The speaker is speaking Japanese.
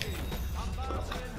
Yeah.